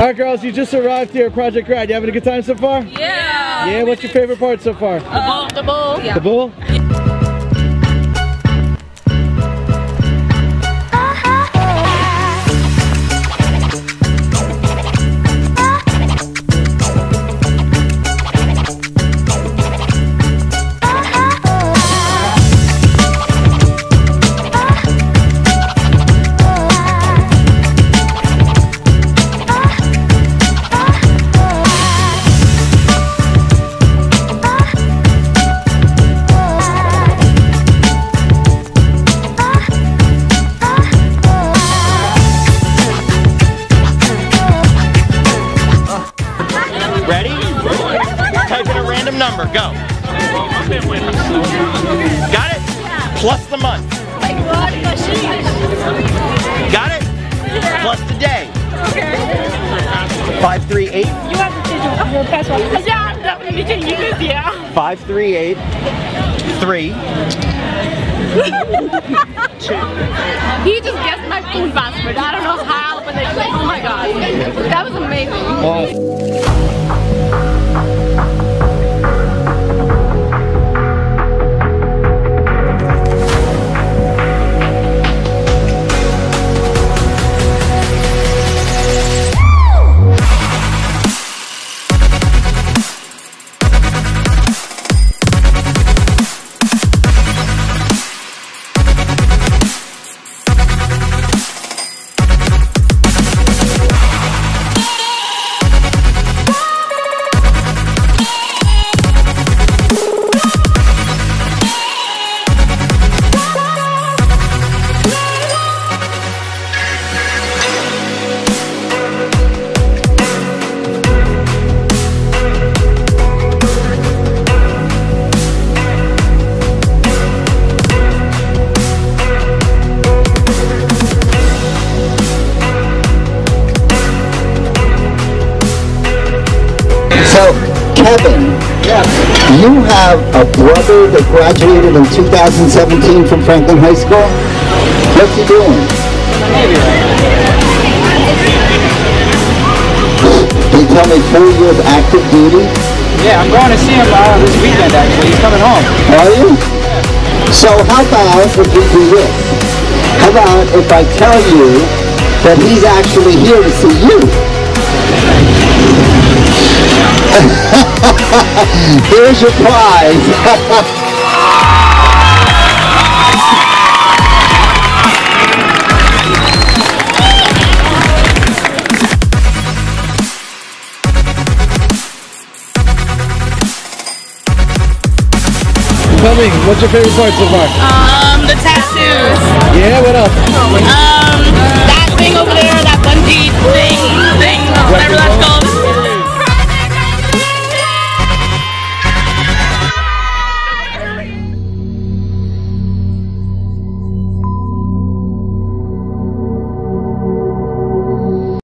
All right, girls, you just arrived here at Project Grad. You having a good time so far? Yeah. Yeah, what's your favorite part so far? Uh, the bull. The bull. Yeah. The bull? Ready? Type in a random number. Go. Got it? Plus the month. Got it? Plus the day. Five three eight. You have to change your password. Yeah, I'm definitely changing this. Yeah. Five three eight. Three. He just guessed my phone password. I don't know how, but it's oh my god, that was amazing. So, Kevin, you have a brother that graduated in 2017 from Franklin High School. What's he doing? Can you tell me four years active duty? Yeah, I'm going to see him uh, this weekend actually. He's coming home. Are you? So how about if we do this? How about if I tell you that he's actually here to see you? Here's your prize. Tell me, what's your favorite part so far? Um, the tattoos. Yeah, what else? Um,